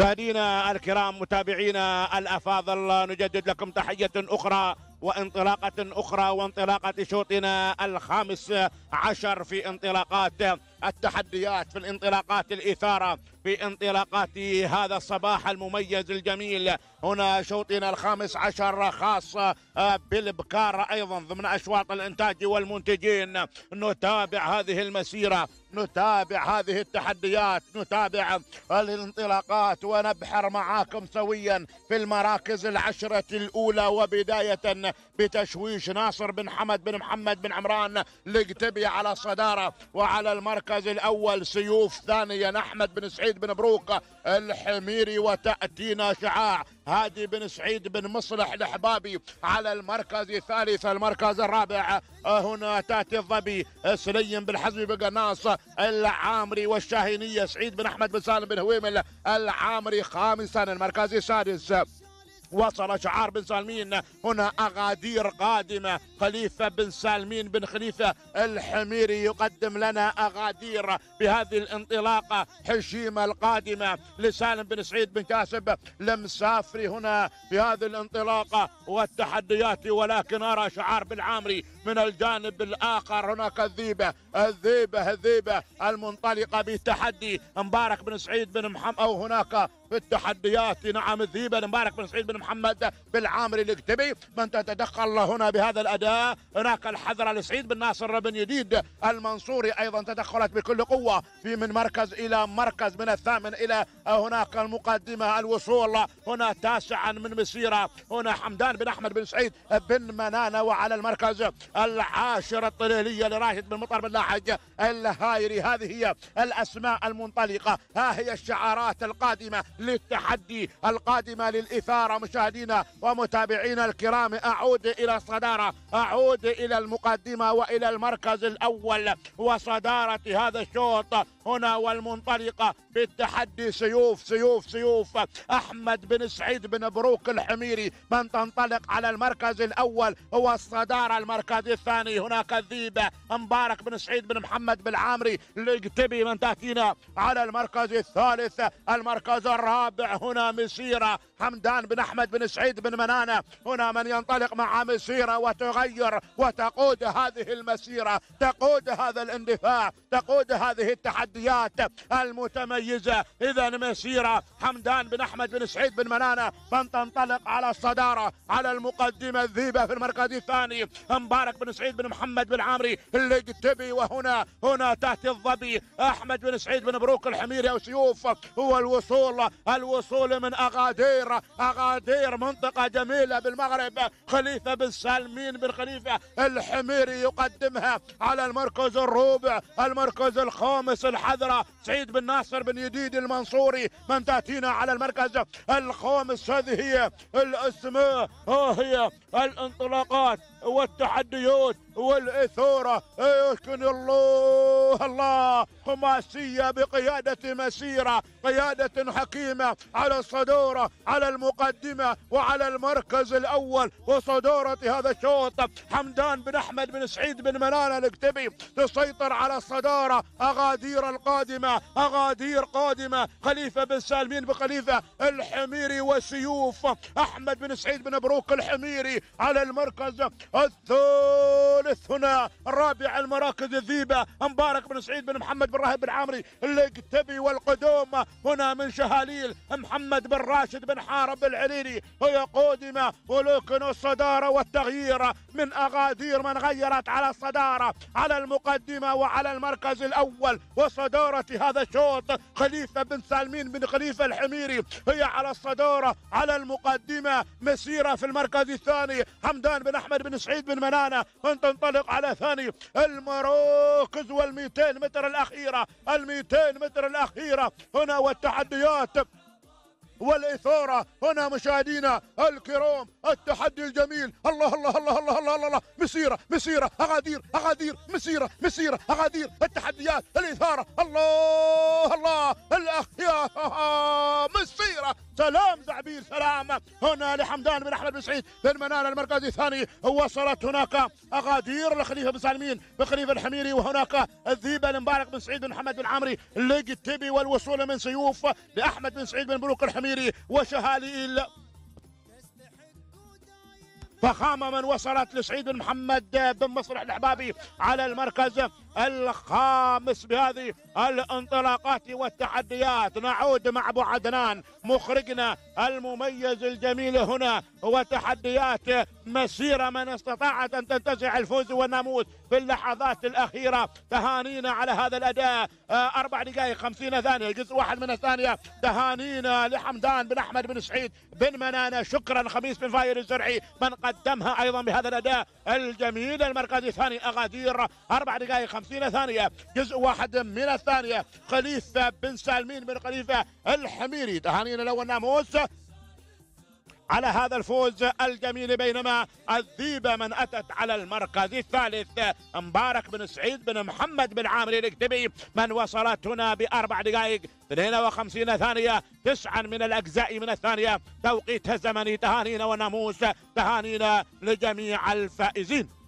مشاهدينا الكرام متابعينا الأفاضل نجدد لكم تحية أخرى وانطلاقة أخرى وانطلاقة شوطنا الخامس عشر في انطلاقات التحديات في الانطلاقات الإثارة في انطلاقات هذا الصباح المميز الجميل هنا شوطنا الخامس عشر خاص بالبكار أيضا ضمن أشواط الإنتاج والمنتجين. نتابع هذه المسيرة نتابع هذه التحديات نتابع الانطلاقات ونبحر معاكم سويا في المراكز العشرة الأولى وبداية بتشويش ناصر بن حمد بن محمد بن عمران لقتبي على الصدارة وعلى المركز الأول سيوف ثانيا أحمد بن سعيد بن بروك الحميري وتأتينا شعاع هادي بن سعيد بن مصلح الحبابي على المركز الثالث المركز الرابع. هنا تأتي الظبي سليم بن حزمي بن قناص العامري والشاهينية سعيد بن أحمد بن سالم بن هويمل العامري خامسا المركز السادس. وصل شعار بن سالمين. هنا أغادير قادمة. خليفة بن سالمين بن خليفة الحميري يقدم لنا أغادير بهذه الانطلاقة. حشيمة القادمة لسالم بن سعيد بن كاسب. لمسافري هنا في هذه الانطلاقة. والتحديات ولكن أرى شعار بالعامري من الجانب الآخر. هناك الذيبة الذيبة الذيبة المنطلقة بتحدي مبارك بن سعيد بن محمد أو هناك في التحديات. نعم الذيبة مبارك بن سعيد بن محمد بالعامري الاكتبي من تتدخل هنا بهذا الأداء هناك الحذرة لسعيد بن ناصر بن يديد المنصوري. أيضا تدخلت بكل قوة في من مركز إلى مركز من الثامن إلى هناك المقدمة. الوصول هنا تاسعا من مسيرة. هنا حمدان بن أحمد بن سعيد بن منانة وعلى المركز. العاشر الطليلية لراشد بن مطر بن لاحج الهايري هذه هي الأسماء المنطلقة. ها هي الشعارات القادمة للتحدي القادمة للإثارة. مشاهدينا ومتابعينا الكرام أعود إلى الصدارة أعود إلى المقدمة وإلى المركز الأول وصدارة هذا الشوط. هنا والمنطلقة بالتحدي. سيوف سيوف سيوف. أحمد بن سعيد بن بروك الحميري. من تنطلق على المركز الأول هو الصدارة المركز الثاني هناك الذيبة مبارك بن سعيد بن محمد بالعامري القتبي من تأتينا على المركز الثالث. المركز الرابع هنا مسيرة. حمدان بن أحمد بن سعيد بن منانة. هنا من ينطلق مع مسيرة وتغير وتقود هذه المسيرة. تقود هذا الاندفاع. تقود هذه التحديات المتميزة. إذا مسيرة حمدان بن أحمد بن سعيد بن منانة. من تنطلق على الصدارة على المقدمة الذيبة في المركز الثاني. مبارك بن سعيد بن محمد بن عامري القتبي وهنا هنا تأتي الظبي أحمد بن سعيد بن بروك الحميري أو سيوف. هو الوصول الوصول من أغادير أغادير منطقة جميلة بالمغرب. خليفة بن سالمين بن خليفة الحميري يقدمها على المركز الرابع المركز الخامس الحذرة سعيد بن ناصر بن يديد المنصوري من تأتينا على المركز الخامس. هذه هي الأسماء. ها هي الانطلاقات والتحديات والإثارة يسكن الله الله. خماسية بقيادة مسيرة قيادة حكيمة على الصدارة على المقدمة وعلى المركز الأول وصدارة هذا الشوط. حمدان بن أحمد بن سعيد بن منان الأكتبي تسيطر على الصدارة أغادير القادمة أغادير قادمة. خليفة بن سالمين بخليفة الحميري وسيوف. أحمد بن سعيد بن بروك الحميري على المركز الثالث هنا الرابع المراكز الذيبة مبارك بن سعيد بن محمد بن راهب بن عامري الاكتبي والقدوم هنا من شهاليل محمد بن راشد بن حارب العريري هي قادمة ولكن الصدارة والتغيير من أغادير من غيرت على الصدارة على المقدمة وعلى المركز الأول وصدارة هذا الشوط خليفة بن سالمين بن خليفة الحميري هي على الصدارة على المقدمة مسيرة في المركز الثاني. حمدان بن أحمد بن سعيد بن منانة. أن تنطلق على ثاني. المراكز والميتين متر الأخيرة الميتين متر الأخيرة. هنا والتحديات والإثارة. هنا مشاهدينا الكرام التحدي الجميل. الله الله الله الله الله الله, الله. مسيرة مسيرة أغادير أغادير مسيرة مسيرة أغادير التحديات الإثارة. الله الله الأخ يا مسيرة. الله سلام زعبير سلام. هنا لحمدان بن أحمد بن سعيد بن منان المركز الثاني. وصلت هناك أغادير لخليفة بن سالمين بخليفة الحميري. وهناك الذيبه لمبارك بن سعيد بن محمد بن عمري لقتبي والوصول من سيوف لأحمد بن سعيد بن بروك الحميري. وشهاليل فخامة من وصلت لسعيد محمد بن مصلح الحبابي على المركز. الخامس بهذه الانطلاقات والتحديات. نعود مع أبو عدنان مخرجنا المميز الجميل هنا وتحديات مسيرة من استطاعت أن تنتزع الفوز والناموس في اللحظات الأخيرة. تهانينا على هذا الأداء. أربع دقائق خمسين ثانية جزء واحد من الثانية. تهانينا لحمدان بن أحمد بن سعيد بن منانة. شكرا خميس بن فاير الزرعي. من قدمها أيضا بهذا الأداء الجميل المركز الثاني أغادير. أربع دقائق خمسين ثانية جزء واحد من الثانية. خليفة بن سالمين بن خليفه الحميري. تهانينا له الناموس على هذا الفوز الجميل بينما الذيبة من أتت على المركز الثالث. مبارك بن سعيد بن محمد بن عامر الكتبي من وصلت هنا بأربع دقائق. 52 ثانية. تسعا من الأجزاء من الثانية. توقيتها الزمني تهانينا وناموس. تهانينا لجميع الفائزين.